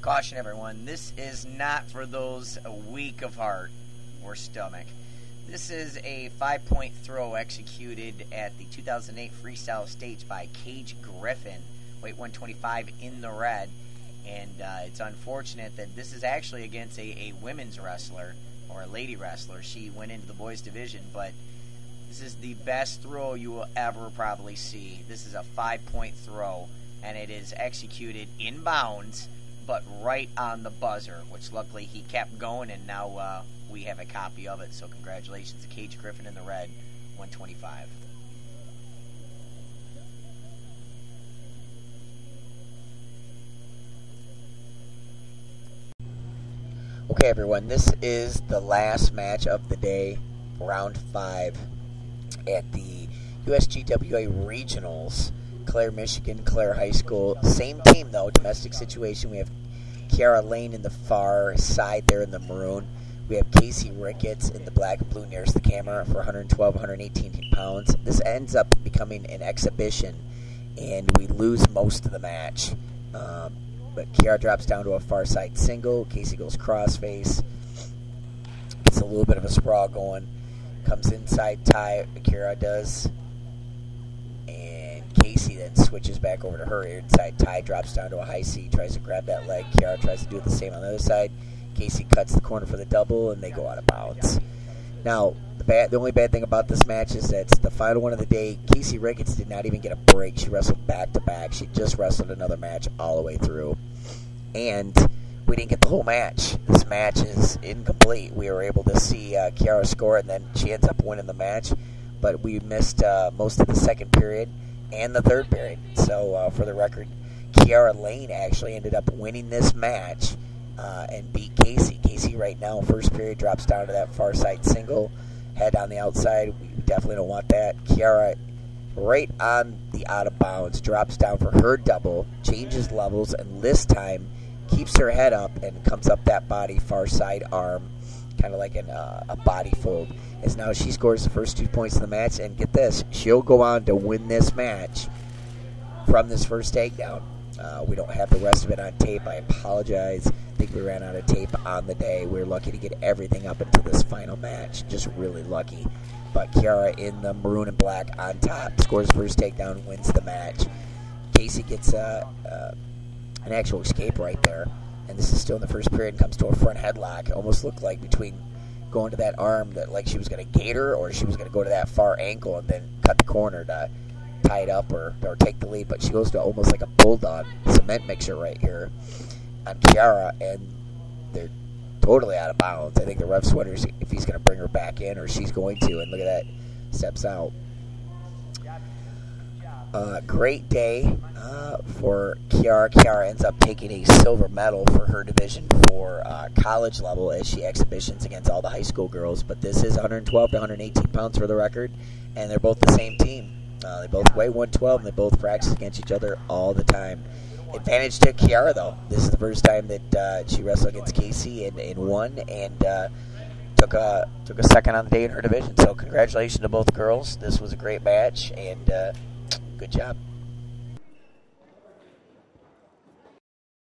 Caution everyone, this is not for those weak of heart or stomach. This is a five point throw executed at the 2008 Freestyle Stage by Cage Griffin, weight 125 in the red. And uh, it's unfortunate that this is actually against a, a women's wrestler or a lady wrestler. She went into the boys' division, but this is the best throw you will ever probably see. This is a five point throw, and it is executed in bounds but right on the buzzer, which luckily he kept going, and now uh, we have a copy of it. So congratulations to Cage Griffin in the red, 125. Okay, everyone, this is the last match of the day, round five, at the USGWA Regionals. Clare, Michigan, Clare High School. Same team, though, domestic situation. We have Kiarra Lane in the far side there in the maroon. We have Kasey Ricketts in the black and blue nearest the camera for 112, 118 pounds. This ends up becoming an exhibition, and we lose most of the match. Um, but Kiarra drops down to a far side single. Kasey goes crossface. Gets a little bit of a sprawl going. Comes inside tie. Kiarra does. Switches back over to her inside tie drops down to a high C, tries to grab that leg. Kiarra tries to do the same on the other side. Kasey cuts the corner for the double, and they go out of bounds. Now, the bad, the only bad thing about this match is that it's the final one of the day. Kasey Ricketts did not even get a break. She wrestled back to back. She just wrestled another match all the way through, and we didn't get the whole match. This match is incomplete. We were able to see uh, Kiarra score, and then she ends up winning the match, but we missed uh, most of the second period and the third period. So, uh, for the record, Kiarra Lane actually ended up winning this match uh, and beat Kasey. Kasey, right now, first period, drops down to that far side single, head on the outside. We definitely don't want that. Kiarra, right on the out of bounds, drops down for her double, changes levels, and this time keeps her head up and comes up that body far side arm kind of like an, uh, a body fold. As now she scores the first two points of the match, and get this, she'll go on to win this match from this first takedown. Uh, we don't have the rest of it on tape. I apologize. I think we ran out of tape on the day. We are lucky to get everything up until this final match. Just really lucky. But Kiarra in the maroon and black on top scores first takedown, wins the match. Kasey gets uh, uh, an actual escape right there and this is still in the first period, comes to a front headlock. It almost looked like between going to that arm that like she was going to gator or she was going to go to that far ankle and then cut the corner to tie it up or, or take the lead. But she goes to almost like a bulldog cement mixer right here on Kiarra, and they're totally out of bounds. I think the ref's wonders if he's going to bring her back in or she's going to. And look at that, steps out. Uh, great day uh, for Kiarra. Kiarra ends up taking a silver medal for her division for uh, college level as she exhibitions against all the high school girls. But this is 112 to 118 pounds for the record, and they're both the same team. Uh, they both weigh 112, and they both practice against each other all the time. Advantage to Kiarra, though. This is the first time that uh, she wrestled against Kasey and, and won, and uh, took a took a second on the day in her division. So congratulations to both girls. This was a great match, and Good job.